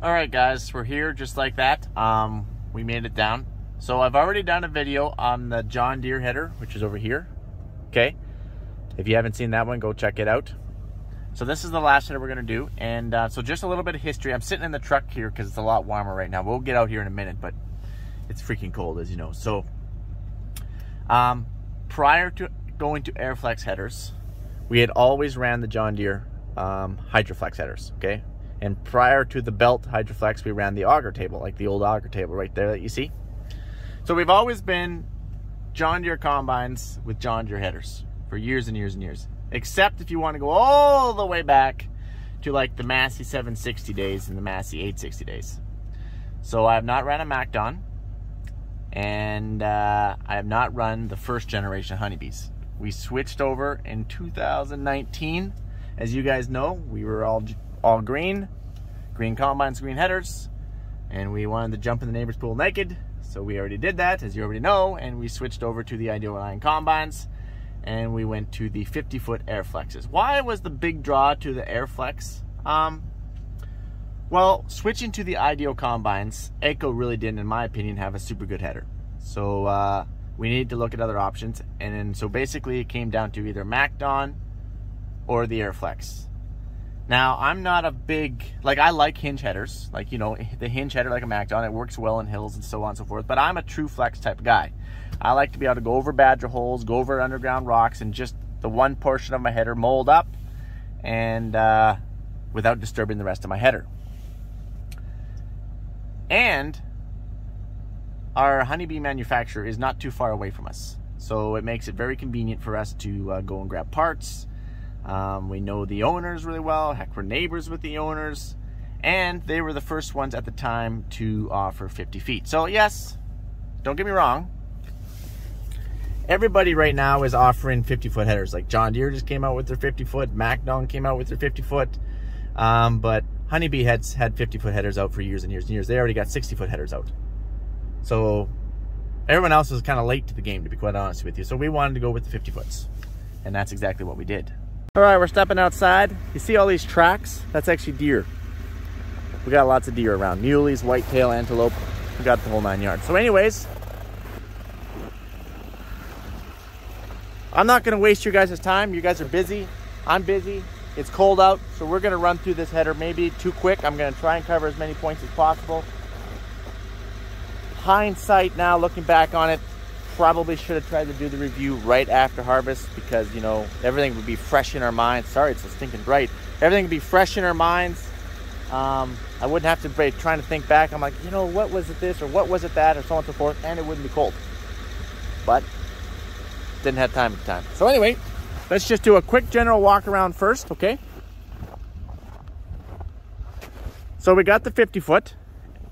All right, guys, we're here just like that. Um, we made it down. So I've already done a video on the John Deere header, which is over here. Okay. If you haven't seen that one, go check it out. So this is the last header we're gonna do. And uh, so just a little bit of history. I'm sitting in the truck here because it's a lot warmer right now. We'll get out here in a minute, but it's freaking cold, as you know. So um, prior to going to Airflex headers, we had always ran the John Deere um, Hydroflex headers, okay? And prior to the belt Hydroflex, we ran the auger table, like the old auger table right there that you see. So we've always been John Deere combines with John Deere headers for years and years and years. Except if you want to go all the way back to like the Massey 760 days and the Massey 860 days. So I have not ran a MacDon and uh, I have not run the first generation honeybees. We switched over in 2019. As you guys know, we were all all green, green combines, green headers, and we wanted to jump in the neighbor's pool naked. So we already did that, as you already know, and we switched over to the Ideal Line combines, and we went to the 50-foot Airflexes. Why was the big draw to the Airflex? Um, well, switching to the Ideal combines, AGCO really didn't, in my opinion, have a super good header. So uh, we needed to look at other options, and then so basically it came down to either MacDon or the Airflex. Now, I'm not a big, like, I like hinge headers. Like, you know, the hinge header like a MacDon, it works well in hills and so on and so forth. But I'm a true flex type guy. I like to be able to go over badger holes, go over underground rocks, and just the one portion of my header mold up and uh, without disturbing the rest of my header. And our honeybee manufacturer is not too far away from us. So it makes it very convenient for us to uh, go and grab parts, um, we know the owners really well. Heck, we're neighbors with the owners. And they were the first ones at the time to offer 50 feet. So, yes, don't get me wrong. Everybody right now is offering 50 foot headers. Like John Deere just came out with their 50 foot, MacDon came out with their 50 foot. Um, but Honeybee has had 50 foot headers out for years and years and years. They already got 60 foot headers out. So everyone else is kind of late to the game, to be quite honest with you. So we wanted to go with the 50 foots. And that's exactly what we did. All right, we're stepping outside. You see all these tracks? That's actually deer. We got lots of deer around. Muleys, whitetail, antelope. We got the whole nine yards. So anyways, I'm not gonna waste your guys' time. You guys are busy. I'm busy. It's cold out, so we're gonna run through this header maybe too quick. I'm gonna try and cover as many points as possible. Hindsight now, looking back on it, probably should have tried to do the review right after harvest because, you know, everything would be fresh in our minds. Sorry, it's so stinking bright. Everything would be fresh in our minds. Um, I wouldn't have to be trying to think back. I'm like, you know, what was it this or what was it that or so on and so forth, and it wouldn't be cold. But didn't have time at the time. So anyway, let's just do a quick general walk around first, okay? So we got the 50 foot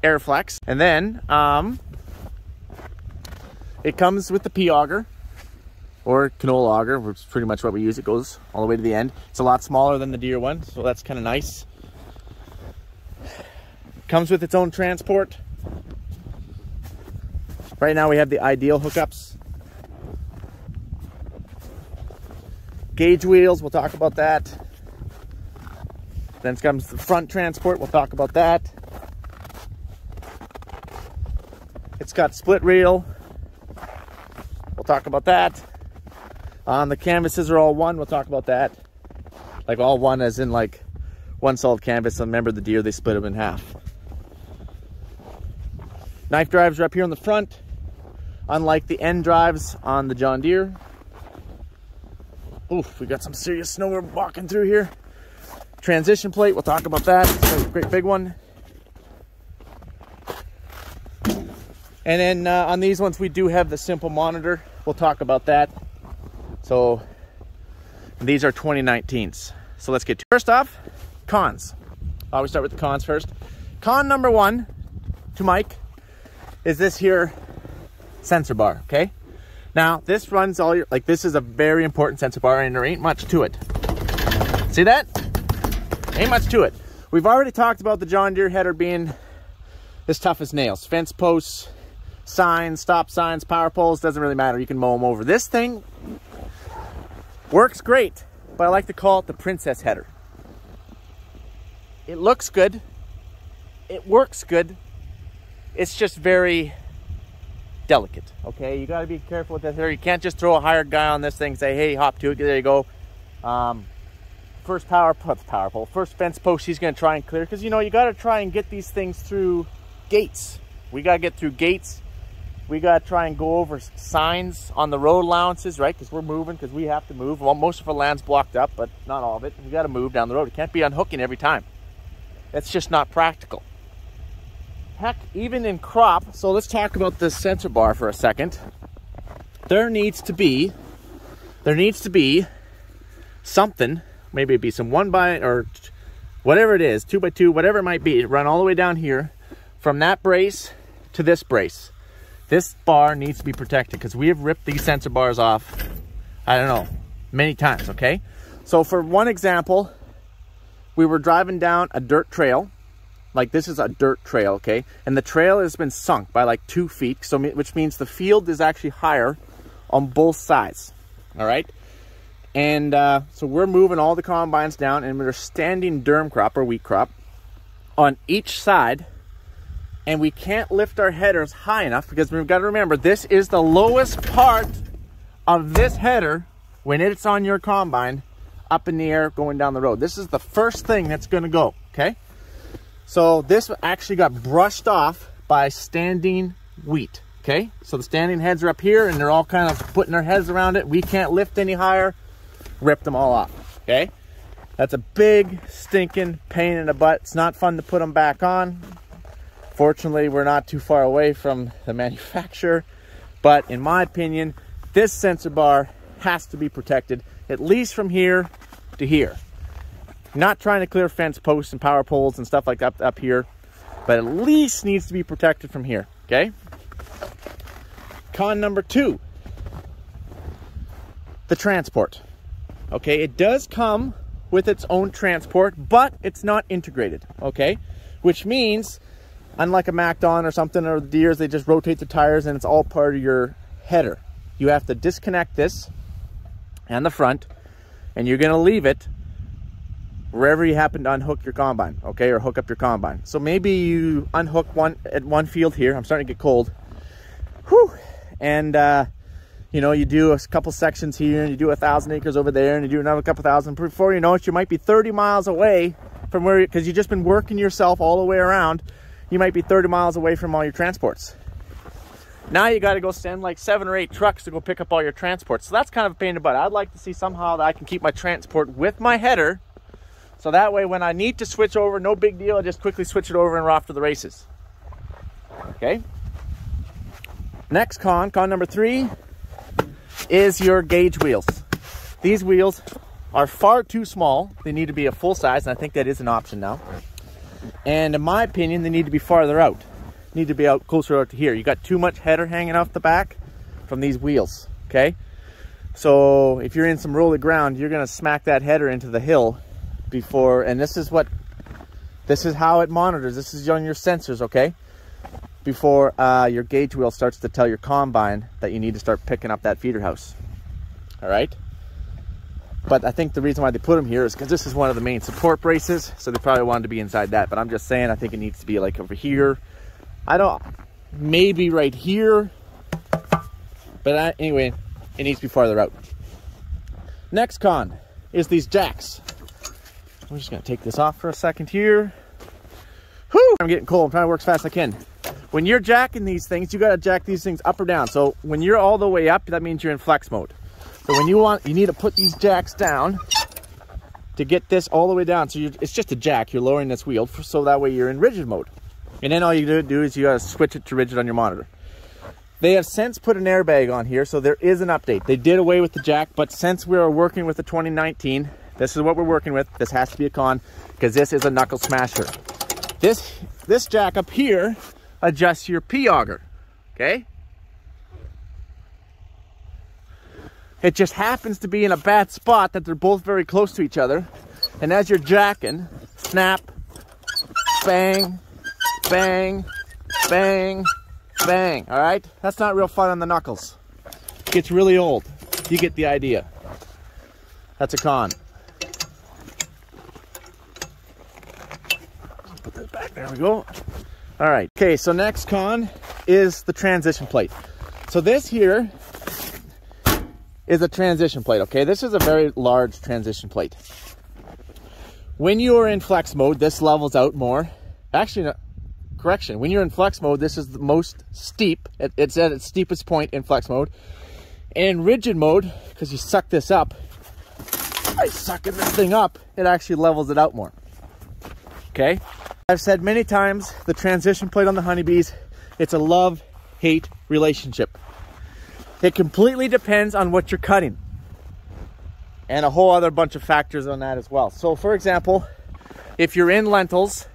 Airflex, and then um, it comes with the P auger or canola auger, which is pretty much what we use. It goes all the way to the end. It's a lot smaller than the Deere one, so that's kind of nice. Comes with its own transport. Right now we have the ideal hookups. Gauge wheels, we'll talk about that. Then comes the front transport, we'll talk about that. It's got split reel, talk about that. Um, the canvases are all one. We'll talk about that. Like all one as in like one solid canvas. Remember the Deere, they split them in half. Knife drives are up here on the front. Unlike the end drives on the John Deere. Oof, we got some serious snow we're walking through here. Transition plate, we'll talk about that. Great big one. And then uh, on these ones, we do have the simple monitor. We'll talk about that. So these are 2019s. So let's get to First off, cons. Uh, I always start with the cons first. Con number one to Mike is this here sensor bar, okay? Now, this runs all your, like this is a very important sensor bar and there ain't much to it. See that? Ain't much to it. We've already talked about the John Deere header being as tough as nails. Fence posts, signs, stop signs, power poles, doesn't really matter. You can mow them over. This thing works great, but I like to call it the princess header. It looks good. it works good. It's just very delicate. Okay, you got to be careful with this here. You can't just throw a hired guy on this thing. And say, hey, hop to it. There you go. Um, first power, power pole, first fence post. He's going to try and clear because you know you got to try and get these things through gates. We got to get through gates. We got to try and go over signs on the road allowances, right? Because we're moving, because we have to move. Well, most of our land's blocked up, but not all of it. We got to move down the road. It can't be unhooking every time. That's just not practical. Heck, even in crop, so let's talk about this sensor bar for a second. There needs to be, there needs to be something, maybe it be some one by, or whatever it is, two by two, whatever it might be, run all the way down here from that brace to this brace. This bar needs to be protected because we have ripped these sensor bars off, I don't know, many times, okay? So for one example, we were driving down a dirt trail. Like this is a dirt trail, okay? And the trail has been sunk by like two feet, so which means the field is actually higher on both sides, all right? And uh, so we're moving all the combines down and we're standing durum crop or wheat crop on each side and we can't lift our headers high enough because we've got to remember this is the lowest part of this header when it's on your combine up in the air going down the road. This is the first thing that's going to go, okay? So this actually got brushed off by standing wheat, okay? So the standing heads are up here and they're all kind of putting their heads around it. We can't lift any higher, rip them all off, okay? That's a big stinking pain in the butt. It's not fun to put them back on. Fortunately, we're not too far away from the manufacturer, but in my opinion, this sensor bar has to be protected at least from here to here. Not trying to clear fence posts and power poles and stuff like that up here, but at least needs to be protected from here, okay? Con number two, the transport. Okay, it does come with its own transport, but it's not integrated, okay? Which means unlike a MacDon or something or the Deeres, they just rotate the tires and it's all part of your header. You have to disconnect this and the front and you're gonna leave it wherever you happen to unhook your combine, okay, or hook up your combine. So maybe you unhook one at one field here. I'm starting to get cold. Whew. And, uh, you know, you do a couple sections here and you do a thousand acres over there and you do another couple thousand. Before you know it, you might be 30 miles away from where, because you've just been working yourself all the way around you might be 30 miles away from all your transports. Now you got to go send like seven or eight trucks to go pick up all your transports. So that's kind of a pain in the butt. I'd like to see somehow that I can keep my transport with my header. So that way when I need to switch over, no big deal. I just quickly switch it over and we're off to the races. Okay. Next con, con number three, is your gauge wheels. These wheels are far too small. They need to be a full size, and I think that is an option now. And in my opinion, they need to be farther out. Need to be out closer out to here. You got too much header hanging off the back from these wheels, okay? So if you're in some rolly ground, you're gonna smack that header into the hill before, and this is what, this is how it monitors. This is on your sensors, okay? Before uh, your gauge wheel starts to tell your combine that you need to start picking up that feeder house, all right? But I think the reason why they put them here is because this is one of the main support braces. So they probably wanted to be inside that. But I'm just saying, I think it needs to be like over here. I don't, maybe right here. But I, anyway, it needs to be farther out. Next con is these jacks. I'm just gonna take this off for a second here. Whew, I'm getting cold. I'm trying to work as fast as I can. When you're jacking these things, you gotta jack these things up or down. So when you're all the way up, that means you're in flex mode. So when you want, you need to put these jacks down to get this all the way down. So it's just a jack, you're lowering this wheel so that way you're in rigid mode. And then all you do is you gotta switch it to rigid on your monitor. They have since put an airbag on here, so there is an update. They did away with the jack, but since we are working with the 2019, this is what we're working with. This has to be a con because this is a knuckle smasher. This, this jack up here adjusts your P-auger, okay? It just happens to be in a bad spot that they're both very close to each other. And as you're jacking, snap, bang, bang, bang, bang. All right? That's not real fun on the knuckles. It gets really old. You get the idea. That's a con. Put this back There we go. All right. Okay, so next con is the transition plate. So this here is a transition plate, okay? This is a very large transition plate. When you are in flex mode, this levels out more. Actually, no, correction, when you're in flex mode, this is the most steep. It's at its steepest point in flex mode. And in rigid mode, because you suck this up, by sucking this thing up, it actually levels it out more. Okay? I've said many times, the transition plate on the honeybees, it's a love-hate relationship. It completely depends on what you're cutting. And a whole other bunch of factors on that as well. So for example, if you're in lentils,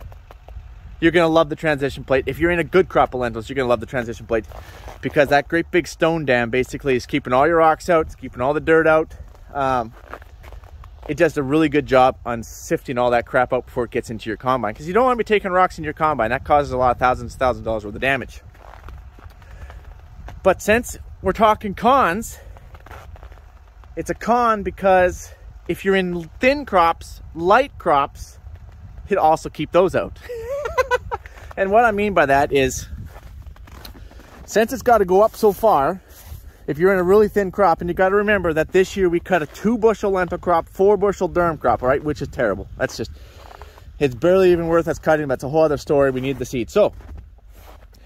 you're gonna love the transition plate. If you're in a good crop of lentils, you're gonna love the transition plate because that great big stone dam basically is keeping all your rocks out, it's keeping all the dirt out. Um, it does a really good job on sifting all that crap out before it gets into your combine because you don't want to be taking rocks in your combine. That causes a lot of thousands, thousands of dollars worth of damage. But since we're talking cons, it's a con because if you're in thin crops, light crops, it also keep those out. and what I mean by that is, since it's got to go up so far, if you're in a really thin crop, and you got to remember that this year we cut a two bushel lentil crop, four bushel durum crop, right? Which is terrible. That's just, it's barely even worth us cutting. That's a whole other story. We need the seed. So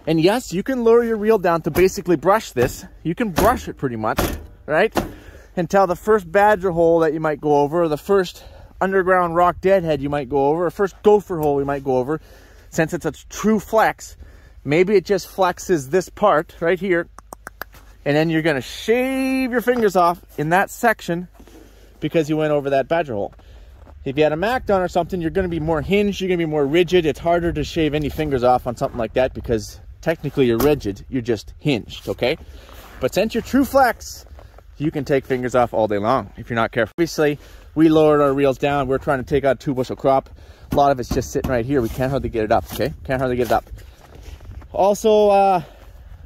and yes, you can lower your reel down to basically brush this. You can brush it pretty much, right? Until the first badger hole that you might go over, or the first underground rock deadhead you might go over, or first gopher hole you might go over. Since it's a true flex, maybe it just flexes this part right here. And then you're gonna shave your fingers off in that section because you went over that badger hole. If you had a MacDon or something, you're gonna be more hinged, you're gonna be more rigid. It's harder to shave any fingers off on something like that because technically you're rigid, you're just hinged, okay? But since you're true flex, you can take fingers off all day long if you're not careful. Obviously, we lowered our reels down. We're trying to take out two bushel crop. A lot of it's just sitting right here. We can't hardly get it up, okay? Can't hardly get it up. Also, uh,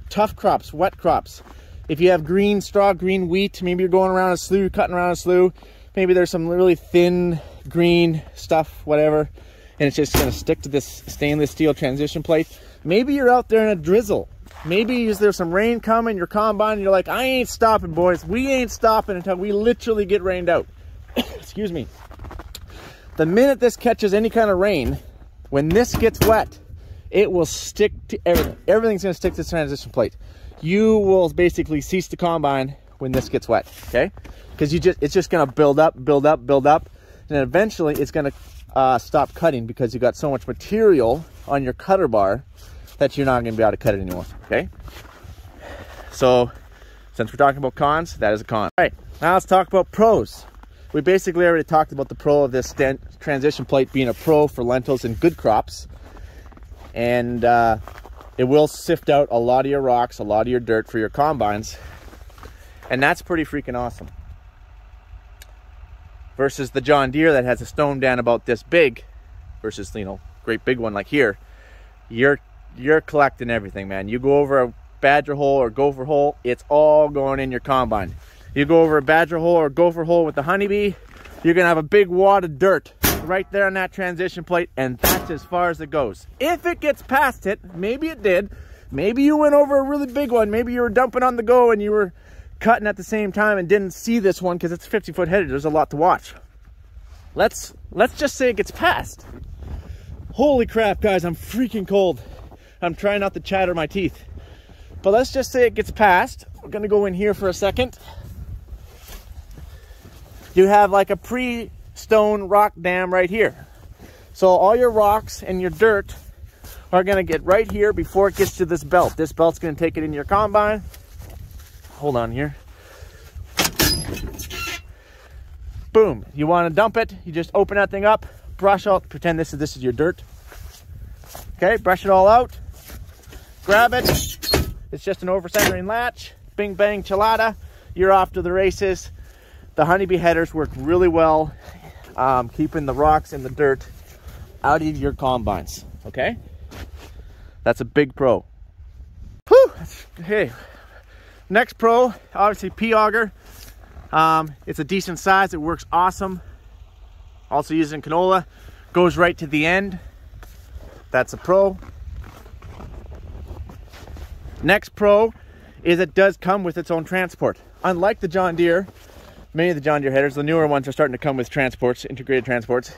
tough crops, wet crops. If you have green straw, green wheat, maybe you're going around a slough, cutting around a slough, maybe there's some really thin green stuff, whatever, and it's just gonna stick to this stainless steel transition plate Maybe you're out there in a drizzle. Maybe is there some rain coming, your combine, and you're like, I ain't stopping, boys. We ain't stopping until we literally get rained out. Excuse me. The minute this catches any kind of rain, when this gets wet, it will stick to everything. Everything's gonna stick to this transition plate. You will basically cease the combine when this gets wet, okay? Because you just it's just gonna build up, build up, build up, and then eventually it's gonna uh, stop cutting because you got so much material on your cutter bar that you're not going to be able to cut it anymore, okay? So, since we're talking about cons, that is a con. All right, now let's talk about pros. We basically already talked about the pro of this transition plate being a pro for lentils and good crops. And uh, it will sift out a lot of your rocks, a lot of your dirt for your combines. And that's pretty freaking awesome. Versus the John Deere that has a stone down about this big, versus, you know, great big one like here. You're you're collecting everything, man. You go over a badger hole or gopher hole, it's all going in your combine. You go over a badger hole or gopher hole with the honeybee, you're gonna have a big wad of dirt right there on that transition plate, and that's as far as it goes. If it gets past it, maybe it did, maybe you went over a really big one, maybe you were dumping on the go and you were cutting at the same time and didn't see this one because it's 50 foot headed, there's a lot to watch. Let's, let's just say it gets past. Holy crap, guys, I'm freaking cold. I'm trying not to chatter my teeth. But let's just say it gets past. We're gonna go in here for a second. You have like a pre-stone rock dam right here. So all your rocks and your dirt are gonna get right here before it gets to this belt. This belt's gonna take it in your combine. Hold on here. Boom, you wanna dump it, you just open that thing up, brush out, pretend this is, this is your dirt. Okay, brush it all out grab it. It's just an over-centering latch. Bing, bang, chelada. You're off to the races. The honeybee headers work really well, um, keeping the rocks and the dirt out of your combines, okay? That's a big pro. Whew, hey. Next pro, obviously P-auger. Um, it's a decent size, it works awesome. Also using canola, goes right to the end. That's a pro. Next pro is it does come with its own transport. Unlike the John Deere, many of the John Deere headers, the newer ones are starting to come with transports, integrated transports.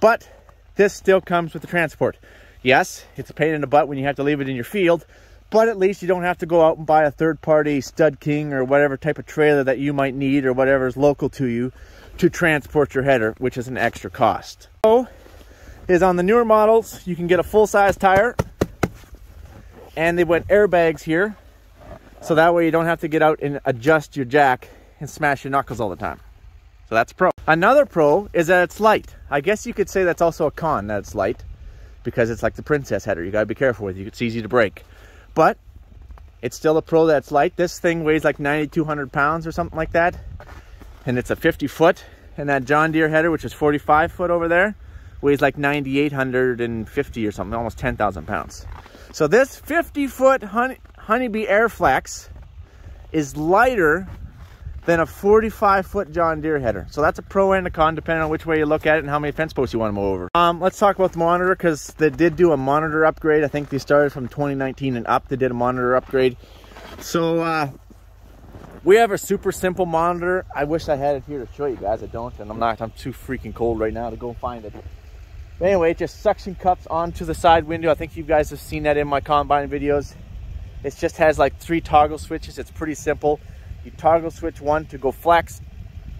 But this still comes with the transport. Yes, it's a pain in the butt when you have to leave it in your field, but at least you don't have to go out and buy a third-party Stud King or whatever type of trailer that you might need or whatever is local to you to transport your header, which is an extra cost. So, is on the newer models, you can get a full-size tire, and they went airbags here, so that way you don't have to get out and adjust your jack and smash your knuckles all the time. So that's pro. Another pro is that it's light. I guess you could say that's also a con that it's light because it's like the princess header. You gotta be careful with it. It's easy to break. But it's still a pro that's light. This thing weighs like 9,200 pounds or something like that. And it's a 50 foot. And that John Deere header, which is 45 foot over there, weighs like 9,850 or something, almost 10,000 pounds. So this 50 foot honey, Honeybee Airflex is lighter than a 45 foot John Deere header. So that's a pro and a con depending on which way you look at it and how many fence posts you want to mow over. Um, let's talk about the monitor because they did do a monitor upgrade. I think they started from 2019 and up. They did a monitor upgrade. So uh, we have a super simple monitor. I wish I had it here to show you guys. I don't and I'm not. I'm too freaking cold right now to go find it. But anyway, it just suction cups onto the side window. I think you guys have seen that in my combine videos. It just has like three toggle switches. It's pretty simple. You toggle switch one to go flex,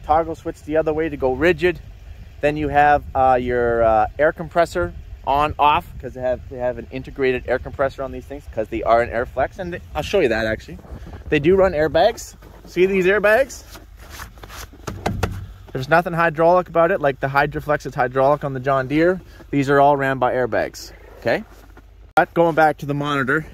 toggle switch the other way to go rigid. Then you have uh, your uh, air compressor on off because they have they have an integrated air compressor on these things because they are an air flex and they, I'll show you that actually. They do run airbags. See these airbags? There's nothing hydraulic about it like the Hydroflex is hydraulic on the John Deere. These are all ran by airbags, okay? But going back to the monitor,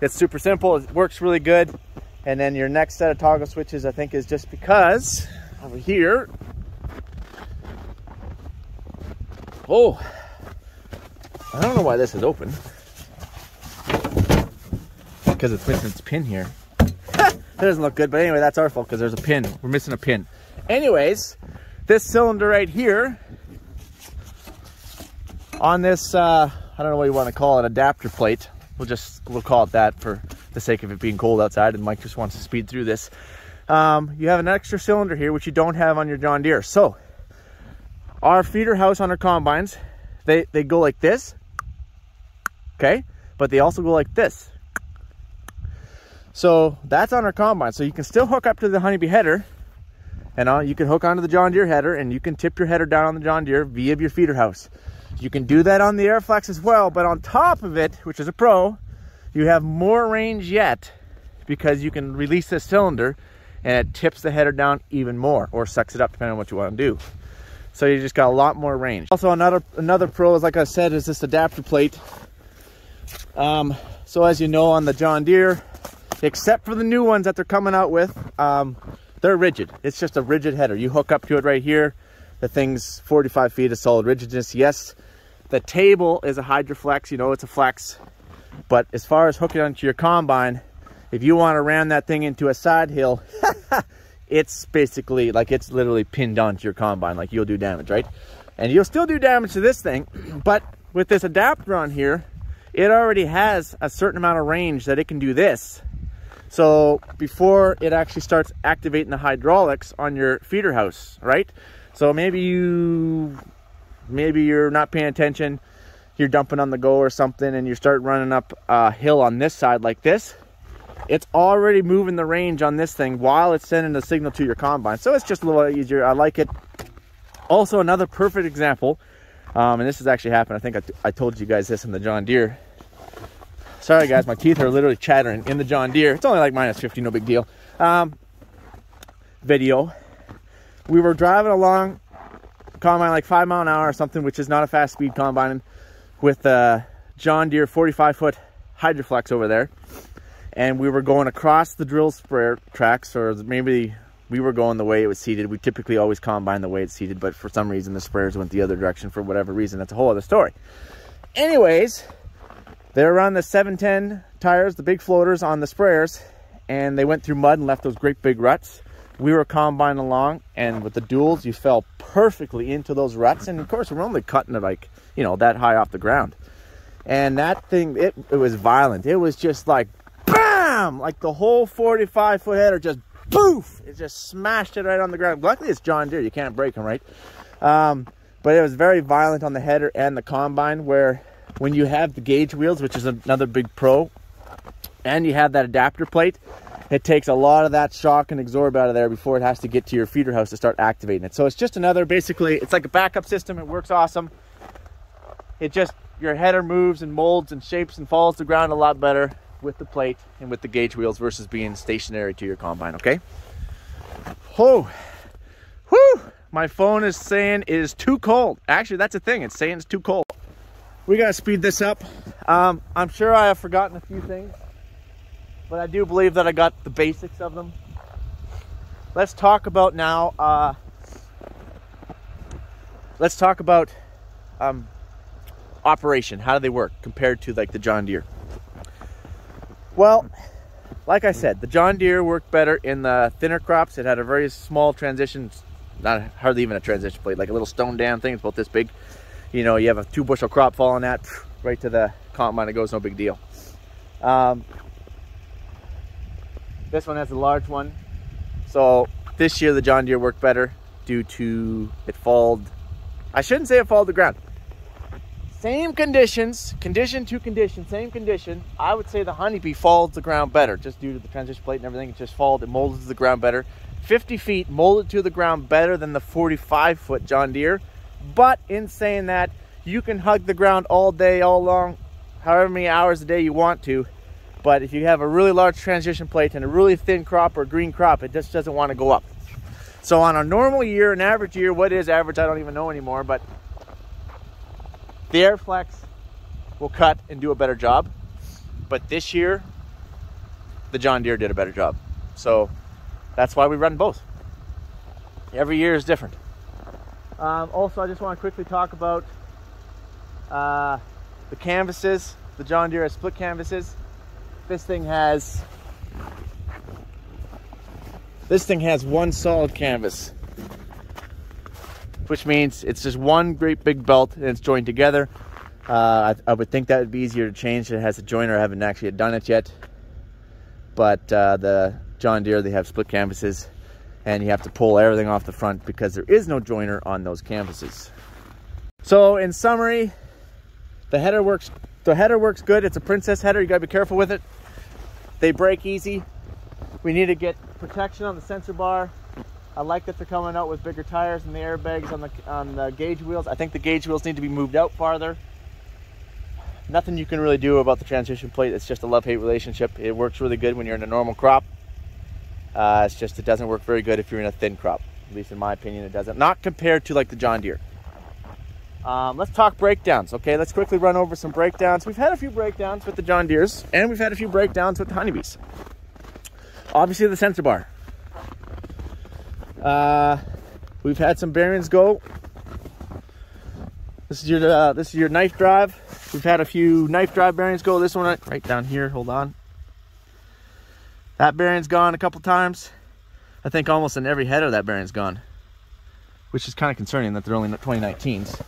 it's super simple. It works really good. And then your next set of toggle switches, I think, is just because over here. Oh, I don't know why this is open. Because it's missing its pin here. that doesn't look good, but anyway, that's our fault because there's a pin. We're missing a pin. Anyways, this cylinder right here on this, uh, I don't know what you want to call it, adapter plate. We'll just, we'll call it that for the sake of it being cold outside and Mike just wants to speed through this. Um, you have an extra cylinder here, which you don't have on your John Deere. So our feeder house on our combines, they, they go like this, okay? But they also go like this. So that's on our combine. So you can still hook up to the Honeybee header and uh, you can hook onto the John Deere header and you can tip your header down on the John Deere via your feeder house. You can do that on the Airflex as well, but on top of it, which is a Pro, you have more range yet because you can release this cylinder and it tips the header down even more or sucks it up depending on what you want to do. So you just got a lot more range. Also another another pro is like I said is this adapter plate. Um, so as you know on the John Deere, except for the new ones that they're coming out with, um, they're rigid. It's just a rigid header. You hook up to it right here. The thing's 45 feet of solid rigidness. Yes, the table is a Hydroflex, you know, it's a flex. But as far as hooking onto your combine, if you want to ram that thing into a side hill, it's basically like it's literally pinned onto your combine, like you'll do damage, right? And you'll still do damage to this thing, but with this adapter on here, it already has a certain amount of range that it can do this. So before it actually starts activating the hydraulics on your feeder house, right? So maybe you maybe you're not paying attention, you're dumping on the go or something, and you start running up a hill on this side like this, it's already moving the range on this thing while it's sending the signal to your combine. So it's just a little easier. I like it. Also, another perfect example, um, and this has actually happened. I think I, I told you guys this in the John Deere. Sorry, guys, my teeth are literally chattering in the John Deere. It's only like minus 50, no big deal. Um, video. We were driving along combine like five mile an hour or something, which is not a fast speed combine, with a John Deere 45 foot Hydroflex over there. And we were going across the drill sprayer tracks, or maybe we were going the way it was seeded. We typically always combine the way it's seeded, but for some reason the sprayers went the other direction for whatever reason. That's a whole other story. Anyways, they're on the 710 tires, the big floaters on the sprayers, and they went through mud and left those great big ruts we were combining along and with the duals you fell perfectly into those ruts and of course we're only cutting it like you know that high off the ground And that thing, it, it was violent. It was just like, bam! Like the whole 45 foot header just boof! It just smashed it right on the ground. Luckily it's John Deere, you can't break them, right? Um, but it was very violent on the header and the combine where when you have the gauge wheels, which is another big pro, and you have that adapter plate, it takes a lot of that shock and absorb out of there before it has to get to your feeder house to start activating it. So it's just another, basically, it's like a backup system. It works awesome. It just, your header moves and molds and shapes and falls to the ground a lot better with the plate and with the gauge wheels versus being stationary to your combine, okay? Oh, whew, my phone is saying it is too cold. Actually, that's a thing. It's saying it's too cold. We gotta speed this up. Um, I'm sure I have forgotten a few things but I do believe that I got the basics of them. Let's talk about now. Uh, let's talk about um, operation. How do they work compared to like the John Deere? Well, like I said, the John Deere worked better in the thinner crops. It had a very small transition, not hardly even a transition plate, like a little stone dam thing. It's about this big. You know, you have a two bushel crop falling at right to the combine. It goes no big deal. Um, this one has a large one. So this year the John Deere worked better due to it falled. I shouldn't say it fell to the ground. Same conditions, condition to condition, same condition. I would say the honeybee falls the ground better just due to the transition plate and everything. It just falls, it molded to the ground better. 50 feet molded to the ground better than the 45 foot John Deere. But in saying that, you can hug the ground all day, all long, however many hours a day you want to. But if you have a really large transition plate and a really thin crop or green crop, it just doesn't want to go up. So on a normal year, an average year, what is average? I don't even know anymore, but the Airflex will cut and do a better job. But this year, the John Deere did a better job. So that's why we run both. Every year is different. Um, also, I just want to quickly talk about uh, the canvases. The John Deere has split canvases. This thing has this thing has one solid canvas, which means it's just one great big belt and it's joined together. Uh, I, I, would think that would be easier to change. It has a joiner. I haven't actually done it yet. But uh, the John Deere, they have split canvases and you have to pull everything off the front because there is no joiner on those canvases. So in summary, the header works the header works good. It's a princess header. You gotta be careful with it. They break easy. We need to get protection on the sensor bar. I like that they're coming out with bigger tires and the airbags on the on the gauge wheels. I think the gauge wheels need to be moved out farther. Nothing you can really do about the transition plate. It's just a love-hate relationship. It works really good when you're in a normal crop. Uh, it's just it doesn't work very good if you're in a thin crop. At least in my opinion, it doesn't. Not compared to like the John Deere. Um, let's talk breakdowns, okay? Let's quickly run over some breakdowns. We've had a few breakdowns with the John Deeres, and we've had a few breakdowns with the Honeybees. Obviously, the sensor bar. Uh, we've had some bearings go. This is your uh, this is your knife drive. We've had a few knife drive bearings go. This one right down here. Hold on. That bearing's gone a couple times. I think almost in every header that bearing's gone, which is kind of concerning that they're only 2019s.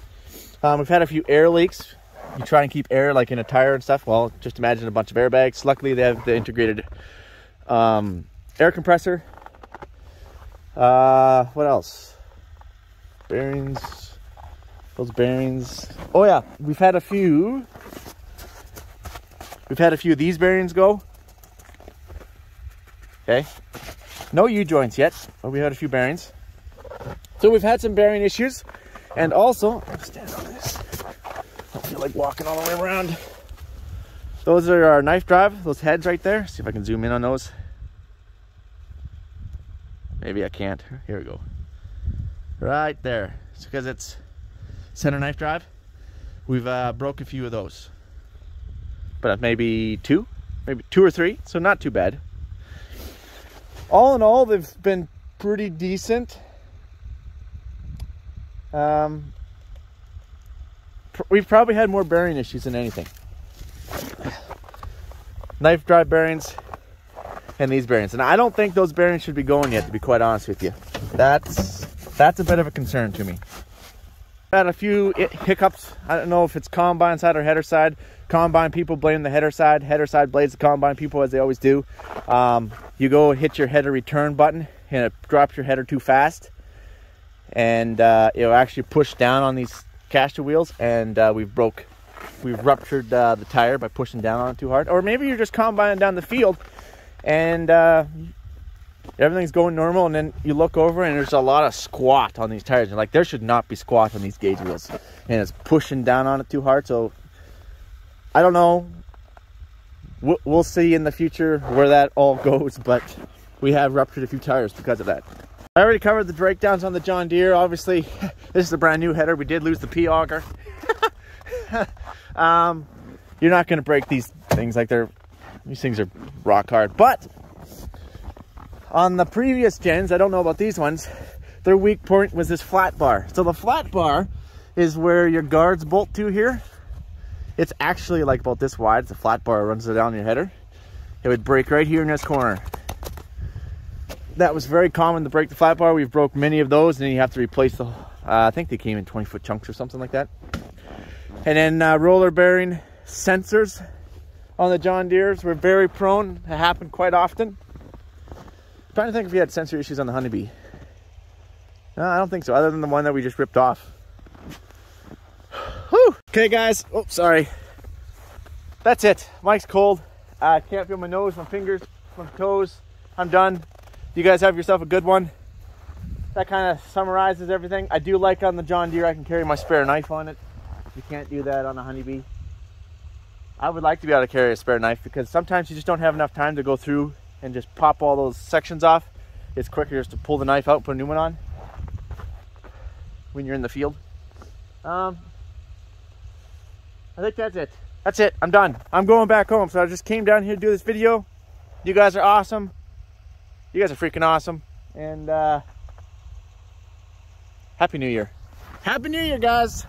Um, we've had a few air leaks. You try and keep air like in a tire and stuff. Well, just imagine a bunch of airbags. Luckily, they have the integrated um, air compressor. Uh, what else? Bearings. Those bearings. Oh yeah, we've had a few. We've had a few of these bearings go. Okay. No U joints yet, but we had a few bearings. So we've had some bearing issues. And also, stand on this. I don't feel like walking all the way around. Those are our knife drive, those heads right there. See if I can zoom in on those. Maybe I can't. Here we go. Right there. It's because it's center knife drive. We've uh, broke a few of those. But maybe two, maybe two or three, so not too bad. All in all, they've been pretty decent. Um, pr we've probably had more bearing issues than anything. Knife drive bearings and these bearings. And I don't think those bearings should be going yet, to be quite honest with you. That's, that's a bit of a concern to me. Had a few hiccups. I don't know if it's combine side or header side. Combine people blame the header side. Header side blades the combine people as they always do. Um, you go hit your header return button and it drops your header too fast. And uh, it'll actually push down on these caster wheels and uh, we've broke, we've ruptured uh, the tire by pushing down on it too hard. Or maybe you're just combining down the field and uh, everything's going normal and then you look over and there's a lot of squat on these tires. You're like, there should not be squat on these gauge wheels. And it's pushing down on it too hard. So I don't know. We'll see in the future where that all goes, but we have ruptured a few tires because of that. I already covered the breakdowns on the John Deere. Obviously, this is a brand new header. We did lose the P-auger. um, you're not going to break these things like they're, these things are rock hard. But on the previous gens, I don't know about these ones, their weak point was this flat bar. So the flat bar is where your guards bolt to here. It's actually like about this wide. A flat bar runs down your header. It would break right here in this corner. That was very common to break the flat bar. We've broke many of those and then you have to replace the, uh, I think they came in 20 foot chunks or something like that. And then uh, roller bearing sensors on the John Deeres were very prone. It happened quite often. I'm trying to think if we had sensor issues on the Honeybee. No, I don't think so, other than the one that we just ripped off. Whew. Okay, guys. Oh, sorry. That's it. Mike's cold. I can't feel my nose, my fingers, my toes. I'm done. You guys have yourself a good one. That kind of summarizes everything. I do like on the John Deere, I can carry my spare knife on it. You can't do that on a Honeybee. I would like to be able to carry a spare knife because sometimes you just don't have enough time to go through and just pop all those sections off. It's quicker just to pull the knife out, put a new one on when you're in the field. Um, I think that's it. That's it. I'm done. I'm going back home. So I just came down here to do this video. You guys are awesome. You guys are freaking awesome. And uh, Happy New Year. Happy New Year, guys.